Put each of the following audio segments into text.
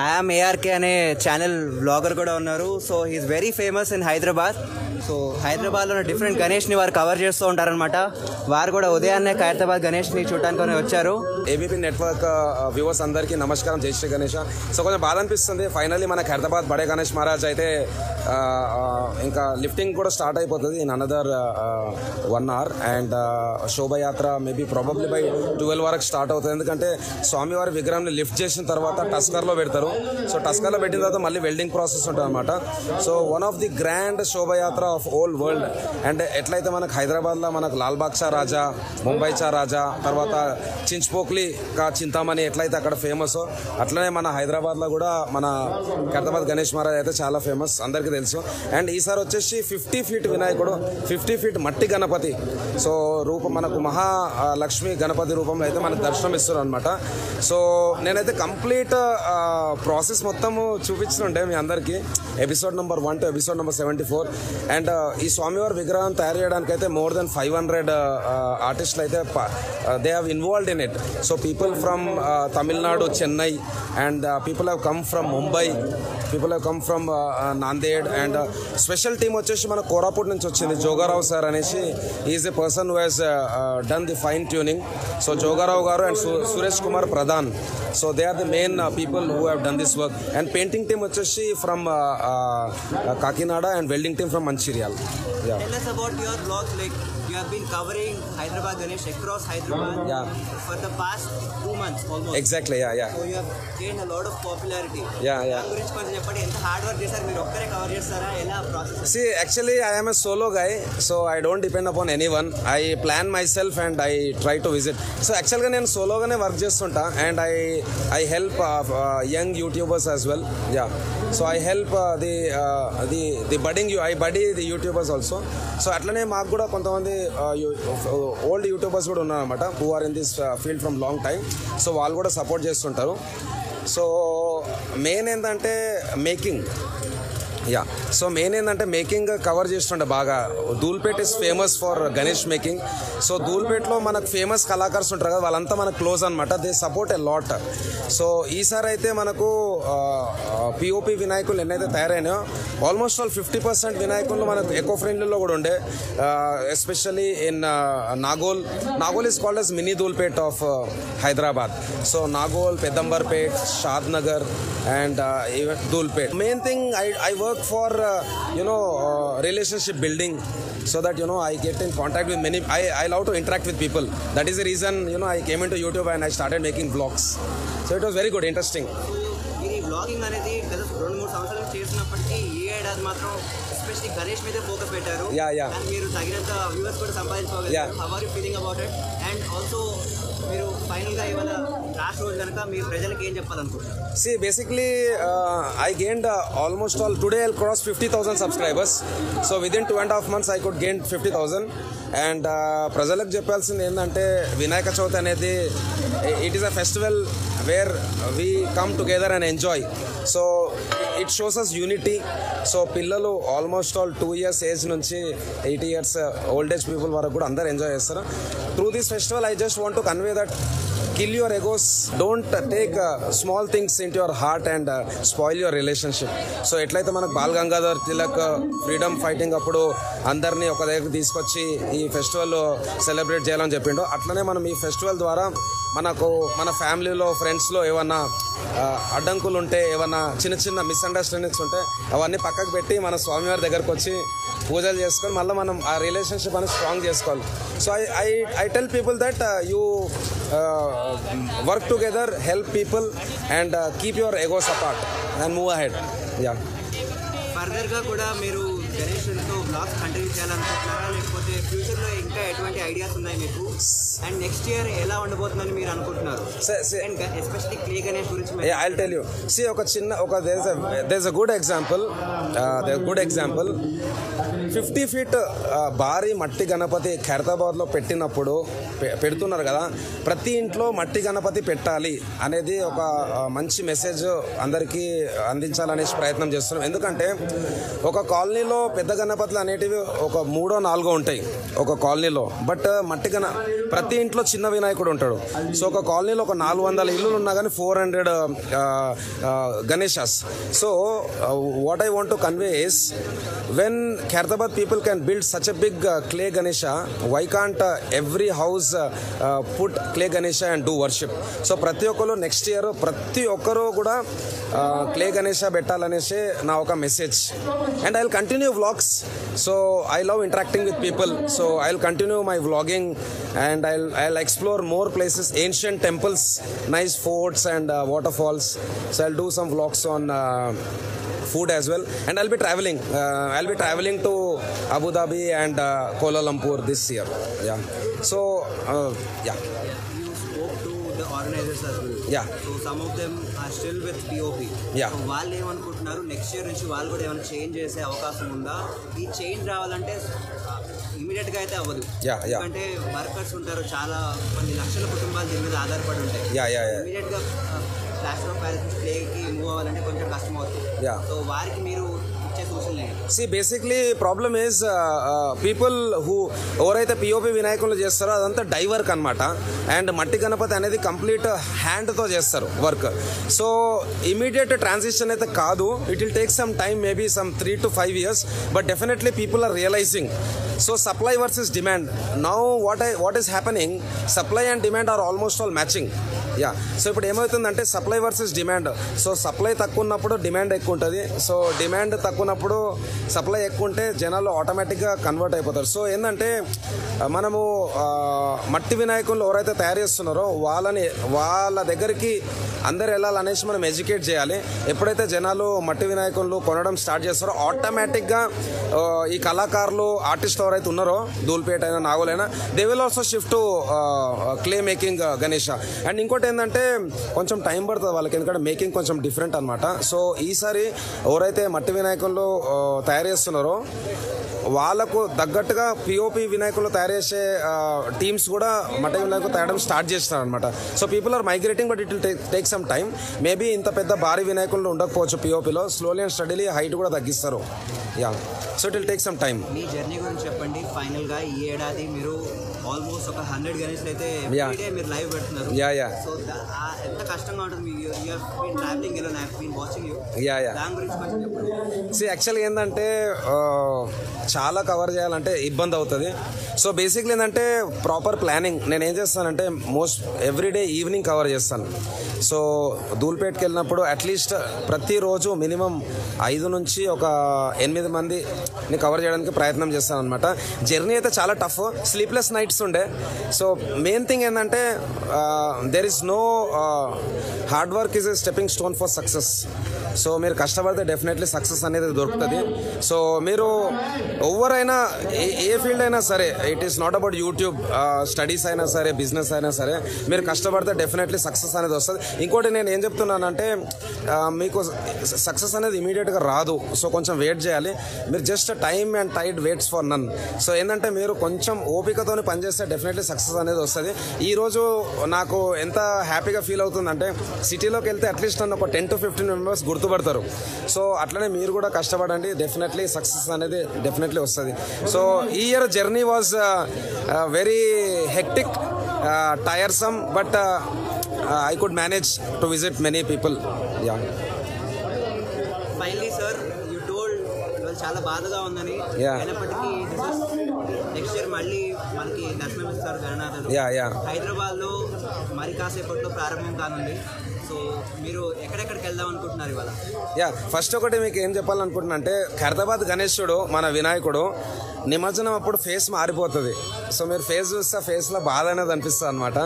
I'm ARK అనే channel blogger కూడా ఉన్నారు. So he is very famous in Hyderabad so హైదరాబాద్లో ఉన్న డిఫరెంట్ గణేష్ని వారు కవర్ చేస్తూ ఉంటారనమాట వారు కూడా ఉదయాన్నే ఖైరతాబాద్ గణేష్ని చూడటానికి వచ్చారు. ఏబీపీ నెట్వర్క్ వ్యూవర్స్ అందరికీ నమస్కారం. జై శ్రీ గణేష్. సో కొంచెం బాధ అనిపిస్తుంది ఫైనల్లీ మనకి హైదరాబాద్ బడే గణేష్ మహారాజ్ అయితే uh, uh, ఇంకా లిఫ్టింగ్ కూడా స్టార్ట్ అయిపోతుంది in another one hour and శోభయాత్ర maybe probably by twelve వరకు స్టార్ట్ అవుతుంది. ఎందుకంటే స్వామివారి విగ్రహాన్ని లిఫ్ట్ చేసిన తర్వాత టస్కర్లో పెడతారు. సో టస్కర్లో పెట్టిన తర్వాత మళ్ళీ వెల్డింగ్ ప్రాసెస్ ఉంటుంది అనమాట so one of the grand శోభయాత్ర of whole world and ఎట్లయితే మనకు హైదరాబాద్లో మనకు లాల్బాగ్ చా రాజా ముంబై చా రాజా తర్వాత చించ్పోక్లీ కా చింతామణి ఎట్లయితే అక్కడ ఫేమస్ అట్లనే మన హైదరాబాద్లో కూడా మన ఖైరతాబాద్ గణేష్ మహారాజ్ అయితే చాలా ఫేమస్ అందరికీ తెలుసు. అండ్ ఈసారి వచ్చేసి ఫిఫ్టీ ఫీట్ వినాయకుడు ఫిఫ్టీ ఫీట్ మట్టి గణపతి. సో రూపం మనకు మహా లక్ష్మి గణపతి రూపంలో అయితే మనకు దర్శనం ఇస్తున్నారు అనమాట సో నేనైతే కంప్లీట్ ప్రాసెస్ మొత్తము చూపించుండే మీ అందరికీ. Episode number one to episode number seventy four and and ఈ స్వామివారి విగ్రహం తయారు చేయడానికి అయితే మోర్ దెన్ ఫైవ్ హండ్రెడ్ ఆర్టిస్టులు అయితే they have involved in it so people from Tamil Nadu Chennai and people have come from Mumbai people have come from Nanded and special team వచ్చేసి మన కోరాపూట్ నుంచి వచ్చింది. జోగారావు సార్ అనేసి is a person who has done the fine tuning so Jogarao గారు and Suresh Kumar Pradhan so they are the main people who have done this work and painting team వచ్చేసి from Kakinada and welding team from Mancherial yeah You have been covering Hyderabad Ganesh across Hyderabad Yeah. for the past two months almost. Exactly yeah yeah So you have gained a lot of popularity. Yeah, yeah. గురించి కొంచెం చెప్పండి ఎంత hard work చేశారు మీరు ఒక్కరే cover చేస్తారా ఎలా process See, actually, I am a solo guy, so I don't depend upon anyone. I plan myself and I try to visit. So, actually, నేను సోలోగానే వర్క్ చేస్తుంటా and I I help young YouTubers as well yeah so I help the the the budding you I buddy the YouTubers also so అట్లనే మాకు కూడా కొంతమంది old YouTubers కూడా ఉన్నారన్నమాట. Who are in this field from long time so వాళ్ళు కూడా support చేస్తుంటారు. So main ఏంటంటే మేకింగ్ యా సో మెయిన్ ఏంటంటే మేకింగ్ కవర్ చేస్తుండే బాగా. Dhoolpet is famous for Ganesh making so దూల్పేట్లో మనకు ఫేమస్ కళాకారులు ఉంటారు కదా వాళ్ళంతా మనకు క్లోజ్ అనమాట they support a lot so ఈసారి అయితే మనకు పిఓపి వినాయకులు ఎన్నైతే తయారైనాయో ఆల్మోస్ట్ ఆల్ ఫిఫ్టీ పర్సెంట్ వినాయకులు మనకు ఎకో ఫ్రెండ్లీలో కూడా ఉండే. Especially in Nagole Nagole is called as mini Dhoolpet of Hyderabad so Nagole Peddamberpet Shadnagar and even Dhoolpet main thing I I work For you know relationship building so that you know I get in contact with many. I, I love to interact with people. That is the reason you know I came into YouTube and I started making vlogs. So it was very good, interesting. మీరు ఈ blogging అనేది గత రెండు మూడు సంవత్సరాలు చేసినప్పటికీ ఈ ఏడాది మాత్రం Ganesh మీద ఫోకస్ పెట్టారు yeah. And మీరు తగినంత వ్యూవర్స్ కూడా సంపాదించుకోగలిగారు. How are you feeling about it and also మీరు ఫైనల్గా ఇవాళ లాస్ట్ రోజు కనుక మీరు ప్రజలకు ఏం చెప్పాలనుకుంటున్నారు See, basically, uh, I gained uh, almost all. Today, I'll cross 50,000 subscribers. So within two and a half months, I could gain 50,000. And ప్రజలకు చెప్పాల్సింది ఏంటంటే వినాయక చవితి అనేది it is a festival where we come together and enjoy so it shows us unity so పిల్లలు almost all two years age నుంచి eighty years old age people వరకు కూడా అందరు enjoy చేస్తారు. Through this festival I just want to convey that kill your egos don't take small things in your heart and spoil your relationship so ఎట్లయితే మనకు Bal Gangadhar Tilak uh, freedom fighting అప్పుడు అందరినీ ఒక దగ్గరికి తీసుకొచ్చి ఈ ఫెస్టివల్ సెలబ్రేట్ చేయాలని చెప్పిండో అట్లనే మనం ఈ ఫెస్టివల్ ద్వారా మనకు మన ఫ్యామిలీలో ఫ్రెండ్స్లో ఏమన్నా అడ్డంకులు ఉంటే ఏమన్నా చిన్న చిన్న మిస్అండర్స్టాండింగ్స్ ఉంటే అవన్నీ పక్కకు పెట్టి మన స్వామివారి దగ్గరకు వచ్చి పూజలు చేసుకొని మళ్ళీ మనం ఆ రిలేషన్షిప్ అనేది స్ట్రాంగ్ చేసుకోవాలి. So I I I tell people that you work together help people and keep your egos apart and move ahead yeah ఫర్దర్గా కూడా మీరు గణేష్తో బ్లాగ్స్ కంటిన్యూ చేయాలనుకుంటున్నారా? లేకపోతే ఫ్యూచర్లో ఇంకా ఎటువంటి ఐడియాస్ ఉన్నాయి మీకు? అండ్ నెక్స్ట్ ఇయర్ ఎలా ఉండబోతుందని మీరు అనుకుంటున్నారు? ఎస్పెషల్లీ క్లే గణేష్ గురించి మీరు ఐ టెల్ యూ సి ఒక చిన్న ఒక does a good example good example fifty feet భారీ మట్టి గణపతి ఖైరతాబాద్లో పెట్టినప్పుడు పెడుతున్నారు కదా. ప్రతి ఇంట్లో మట్టి గణపతి పెట్టాలి అనేది ఒక ఆ, మంచి మెసేజ్ అందరికీ అందించాలనేసి ప్రయత్నం చేస్తున్నాం. ఎందుకంటే ఒక కాలనీలో పెద్ద గణపతులు అనేటివి ఒక మూడో నాలుగో ఉంటాయి ఒక కాలనీలో. బట్ మట్టి గణ ప్రతి ఇంట్లో చిన్న వినాయకుడు ఉంటాడు. సో ఒక కాలనీలో ఒక నాలుగు వందల ఇల్లులు ఉన్నా కానీ four hundred Ganeshas. So what I want to conveys when Khairatabad people can build such a big clay Ganesha why can't every house put clay Ganesha and do worship so ప్రతి ఒక్కరు నెక్స్ట్ ఇయర్ ప్రతి ఒక్కరు కూడా clay Ganesha పెట్టాలనేసి నా ఒక message and I will continue vlogs so I love interacting with people so I will continue my vlogging and I I'll I'll explore more places ancient temples nice forts and waterfalls so I'll do some blogs on food as well and I'll be travelling I'll be travelling to Abu Dhabi and Kuala Lumpur this year yeah so yeah వాళ్ళు ఏమనుకుంటున్నారు? Next year నుంచి వాళ్ళు కూడా ఏమైనా change చేసే అవకాశం ఉందా? ఈ చేంజ్ రావాలంటే ఇమీడియట్గా అయితే అవ్వదు. ఎందుకంటే వర్కర్స్ ఉంటారు చాలా కొన్ని లక్షల కుటుంబాలు దీని మీద ఆధారపడి ఉంటాయి. ఆఫ్ ప్లేకి మూవ్ అవ్వాలంటే కొంచెం కష్టం అవుతుంది. సో వారికి మీరు is uh, uh, people who ఎవరైతే పిఓపి వినాయకులు చేస్తారో అదంతా డై వర్క్ అనమాట అండ్ మట్టి గణపతి అనేది కంప్లీట్ హ్యాండ్తో చేస్తారు వర్క్. సో ఇమీడియట్ ట్రాన్సిషన్ అయితే కాదు. It will take some time maybe some three to five years but definitely people are realising So supply versus demand. Now what I, what is happening? Supply and demand are almost all matching. Yeah. So ఇప్పుడు ఏమవుతుందంటే supply versus demand. So supply తక్కువ ఉన్నప్పుడు demand ఎక్కువ ఉంటుంది so demand తక్కువ ఉన్నప్పుడు supply ఎక్కువ ఉంటే జనాలు ఆటోమేటిక్గా కన్వర్ట్ అయిపోతారు. సో ఏంటంటే మనము మట్టి వినాయకులు ఎవరైతే తయారు చేస్తున్నారో వాళ్ళని వాళ్ళ దగ్గరికి అందరు వెళ్ళాలనేసి మనం ఎడ్యుకేట్ చేయాలి. ఎప్పుడైతే జనాలు మట్టి వినాయకులు కొనడం స్టార్ట్ చేస్తారో ఆటోమేటిక్గా ఈ కళాకారులు ఆర్టిస్ట్ ఎవరైతే ఉన్నారో దూల్పేట అయినా నాగులైనా they will also shift clay making Ganesha. And ఇంకోటి ఏంటంటే కొంచెం టైం పడుతుంది వాళ్ళకి ఎందుకంటే మేకింగ్ కొంచెం డిఫరెంట్ అనమాట సో ఈసారి ఎవరైతే మట్టి వినాయకులు తయారు చేస్తున్నారో వాళ్ళకు తగ్గట్టుగా పిఓపి వినాయకులు తయారు చేసే టీమ్స్ కూడా మట్టి వినాయకులు తయారడం స్టార్ట్ చేస్తున్నారు అనమాట so people are migrating but it will take some time maybe ఇంత పెద్ద భారీ వినాయకులు ఉండకపోవచ్చు పిఓపిలో స్లోలీ అండ్ స్టడీలీ హైట్ కూడా తగ్గిస్తారు. Yeah so it will take some time me journey గురించి చెప్పండి. ఫైనల్గా ఈ ఏడాది మీరు ఆల్మోస్ట్ ఒక హండ్రెడ్ గణేష్లు అయితే మీరు లైవ్ పెడుతున్నారు. యా యా సో ఎంత కష్టంగా ఉంటుంది మీ యూ బీన్ ట్రావెలింగ్ ఎలా I been watching you yeah yeah దాని గురించి కొంచెం చెప్పండి. సి యాక్చువల్గా ఏంటంటే చాలా కవర్ చేయాలంటే ఇబ్బంది అవుతుంది. సో బేసిక్లీ ఏంటంటే ప్రాపర్ ప్లానింగ్ నేను ఏం చేస్తానంటే మోస్ట్ ఎవ్రీడే ఈవినింగ్ కవర్ చేస్తాను. సో ధూల్పేట్కి వెళ్ళినప్పుడు అట్లీస్ట్ ప్రతిరోజు మినిమం ఐదు నుంచి ఒక ఎనిమిది మందిని కవర్ చేయడానికి ప్రయత్నం చేస్తాను అనమాట జర్నీ అయితే చాలా టఫ్ స్లీప్లెస్ నైట్స్ చేస్తుండే. సో మెయిన్ థింగ్ ఏంటంటే there is no hard work is a stepping stone for success so మీరు కష్టపడితే డెఫినెట్లీ సక్సెస్ అనేది దొరుకుతుంది. సో మీరు ఎవరైనా ఏ ఏ ఫీల్డ్ అయినా సరే it is not about YouTube studies అయినా సరే బిజినెస్ అయినా సరే మీరు కష్టపడితే డెఫినెట్లీ సక్సెస్ అనేది వస్తుంది. ఇంకోటి నేను ఏం చెప్తున్నానంటే మీకు సక్సెస్ అనేది ఇమీడియట్గా రాదు. సో కొంచెం వెయిట్ చేయాలి. మీరు just time and tide waits for none so ఏంటంటే మీరు కొంచెం ఓపికతోని పనిచేస్తే డెఫినెట్లీ సక్సెస్ అనేది వస్తుంది. ఈరోజు నాకు ఎంత హ్యాపీగా ఫీల్ అవుతుందంటే సిటీలోకి వెళ్తే అట్లీస్ట్ నన్ను ఒక టెన్ టు ఫిఫ్టీన్ మెంబర్స్ గుర్తుపడతారు. సో అట్లనే మీరు కూడా కష్టపడండి. డెఫినెట్లీ సక్సెస్ అనేది డెఫినెట్లీ వస్తుంది. సో ఈ year journey was very hectic tiresome but I could manage to visit many people yeah finally sir you told ఇవాళ చాలా బాధగా ఉందని. Yeah. అయినప్పటికీ నెక్స్ట్ ఇయర్ మళ్ళీ మనకి దర్శనం ఇస్తారు గణనాథుడు. యా యా హైదరాబాద్లో మరి కాసేపట్లో ప్రారంభం కానుంది. సో మీరు ఎక్కడెక్కడికి వెళ్దాం అనుకుంటున్నారు ఇవాళ? యా ఫస్ట్ ఒకటి మీకు ఏం చెప్పాలనుకుంటున్నా అంటే ఖైరతాబాద్ గణేశుడు మన వినాయకుడు నిమజ్జనం అప్పుడు ఫేస్ మారిపోతుంది. సో మీరు ఫేస్ చూస్తే ఫేస్లో బాధ అనేది అనిపిస్తుంది అనమాట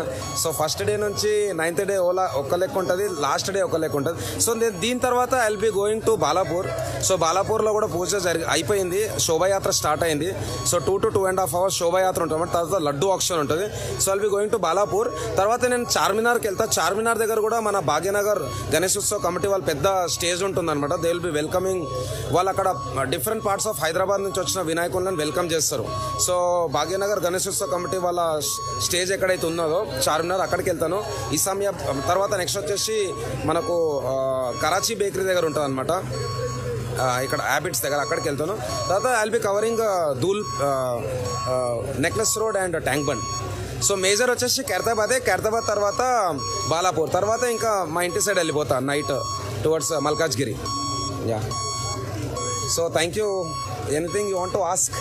సో ఫస్ట్ డే నుంచి నైన్త్ డే ఓలా ఒక లెక్క ఉంటుంది లాస్ట్ డే ఒక లెక్క ఉంటుంది. సో నేను దీని తర్వాత I'll be going to Balapur so బాలాపూర్లో కూడా పూజ జరిగి అయిపోయింది. శోభాయాత్ర స్టార్ట్ అయింది. So two to two and half hours శోభాయాత్ర ఉంటుంది తర్వాత లడ్డు ఆప్షన్ ఉంటుంది. So I'll be going to Balapur తర్వాత నేను చార్మినార్కి వెళ్తా. చార్మినార్ దగ్గర కూడా మన భాగ్యనగర్ గణేశోత్సవ కమిటీ వాళ్ళ పెద్ద స్టేజ్ ఉంటుంది అనమాట దే విల్ బి వెల్కమింగ్ వాళ్ళు అక్కడ డిఫరెంట్ పార్ట్స్ ఆఫ్ హైదరాబాద్ నుంచి వచ్చిన వినాయకులను వెల్కమ్ చేస్తారు. సో భాగ్యనగర్ గణేశోత్సవ కమిటీ వాళ్ళ స్టేజ్ ఎక్కడైతే ఉన్నదో చార్మినార్ అక్కడికి వెళ్తాను. ఈ సమయ తర్వాత నెక్స్ట్ వచ్చేసి మనకు కరాచీ బేకరీ దగ్గర ఉంటుంది అనమాట ఇక్కడ హ్యాబిట్స్ దగ్గర అక్కడికి వెళ్తాను. తర్వాత I'll be covering దూల్ Necklace Road and Tank Bund. So major వచ్చేసి ఖైరతాబాదే ఖైరతాబాద్ తర్వాత బాలాపూర్. తర్వాత ఇంకా మా ఇంటి సైడ్ వెళ్ళిపోతా night towards Malkajgiri. Yeah so thank you anything you want to ask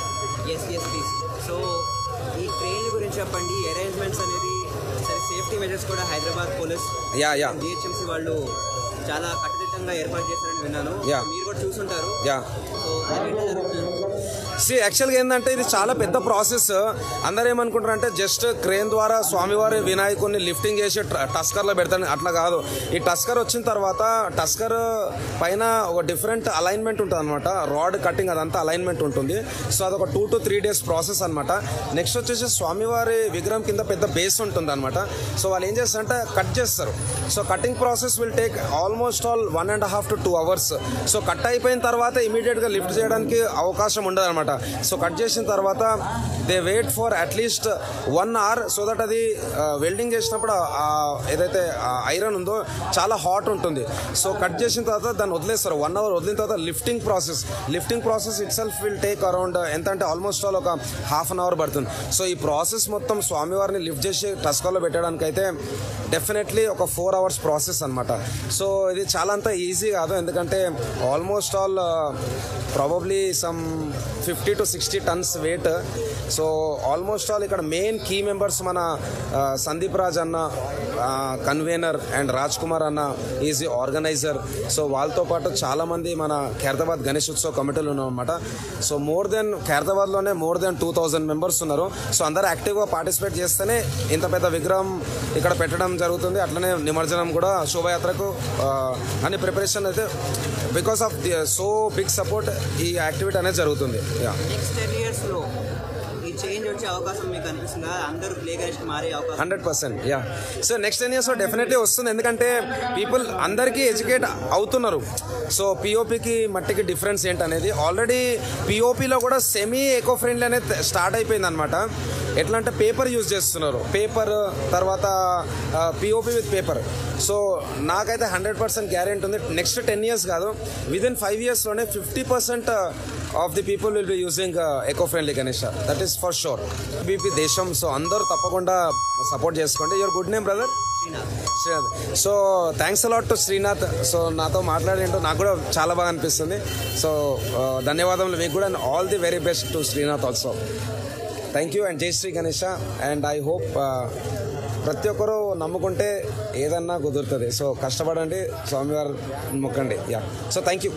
yes yes please so ఈ ట్రైన్ గురించి చెప్పండి. అరేంజ్మెంట్స్ అనేది సేఫ్టీ మెజర్స్ కూడా Hyderabad police yeah yeah GHMC వాళ్ళు చాలా కట్టుదిట్టంగా యా. సో యాక్చువల్గా ఏంటంటే ఇది చాలా పెద్ద ప్రాసెస్. అందరూ ఏమనుకుంటారంటే జస్ట్ క్రేన్ ద్వారా స్వామివారి వినాయకుడిని లిఫ్టింగ్ చేసి టస్కర్లో పెడతాను అట్లా కాదు. ఈ టస్కర్ వచ్చిన తర్వాత టస్కర్ పైన ఒక డిఫరెంట్ అలైన్మెంట్ ఉంటుంది అనమాట రాడ్ కటింగ్ అదంతా అలైన్మెంట్ ఉంటుంది. సో అదొక two to three days process అనమాట నెక్స్ట్ వచ్చేసి స్వామివారి విగ్రహం కింద పెద్ద బేస్ ఉంటుంది అనమాట సో వాళ్ళు ఏం చేస్తారంటే కట్ చేస్తారు. So cutting process will take almost all one and half to two hours so cut అయిపోయిన తర్వాత ఇమీడియట్గా లిఫ్ట్ చేయడానికి అవకాశం ఉండదు అనమాట సో కట్ చేసిన తర్వాత they wait for at least one hour so that అది వెల్డింగ్ చేసినప్పుడు ఏదైతే ఐరన్ ఉందో చాలా హాట్ ఉంటుంది. సో కట్ చేసిన తర్వాత దాన్ని వదిలేస్తారు. వన్ అవర్ వదిలిన తర్వాత lifting process lifting process itself will take around ఎంత అంటే ఆల్మోస్ట్ ఆల్ ఒక హాఫ్ అన్ అవర్ పడుతుంది. సో ఈ ప్రాసెస్ మొత్తం స్వామివారిని లిఫ్ట్ చేసి టస్కాలో పెట్టడానికి అయితే డెఫినెట్లీ ఒక ఫోర్ అవర్స్ ప్రాసెస్ అనమాట సో ఇది చాలా అంత ఈజీ కాదు ఎందుకంటే almost all probably some fifty to sixty tons weight so almost all ఇక్కడ మెయిన్ కీ మెంబర్స్ మన సందీప్ రాజ్ అన్న కన్వీనర్ అండ్ రాజ్ కుమార్ అన్న ఈజ్ ఆర్గనైజర్ సో వాళ్ళతో పాటు చాలామంది మన ఖైరతాబాద్ గణేష్ ఉత్సవ కమిటీలు ఉన్నామన్నమాట so more than ఖైరతాబాద్లోనే more than two thousand members ఉన్నారు. సో అందరూ యాక్టివ్గా పార్టిసిపేట్ చేస్తేనే ఇంత పెద్ద విగ్రహం ఇక్కడ పెట్టడం జరుగుతుంది. అట్లనే నిమజ్జనం కూడా శోభయాత్రకు అని ప్రిపేర్ ప్రిపరేషన్ అయితే because of the so big support ఈ యాక్టివిటీ అనేది జరుగుతుంది. యా నెక్స్ట్ టెన్ ఇయర్స్లో వచ్చే అవకాశం మీకు అందరూ మారే అవకాశం. Hundred percent yeah. So next ten ఇయర్స్లో డెఫినెట్లీ వస్తుంది. ఎందుకంటే పీపుల్ అందరికీ ఎడ్యుకేట్ అవుతున్నారు. సో పిఓపికి మట్టికి డిఫరెన్స్ ఏంటనేది ఆల్రెడీ పిఓపిలో కూడా సెమీ ఎకో ఫ్రెండ్లీ అనేది స్టార్ట్ అయిపోయింది అనమాట ఎట్లా అంటే పేపర్ యూజ్ చేస్తున్నారు. పేపర్ తర్వాత పిఓపి విత్ పేపర్ సో నాకైతే హండ్రెడ్ పర్సెంట్ గ్యారెంటీ ఉంది. నెక్స్ట్ టెన్ ఇయర్స్ కాదు. Within five ఇయర్స్లోనే fifty percent of the people will be using eco friendly Ganesh that is for sure BP దేశం so అందరూ తప్పకుండా support చేసుకోండి your good name brother Srinath Srinath so thanks a lot to Srinath so నాతో మాట్లాడేంటో నాకు కూడా చాలా బాగా అనిపిస్తుంది. సో ధన్యవాదములు మీకు కూడా and all the very best to Srinath also thank you and జై Shri Ganesha and I hope ప్రతి ఒక్కరూ నమ్ముకుంటే ఏదన్నా కుదురుతుంది. సో కష్టపడండి స్వామివారు మొక్కండి. Yeah so thank you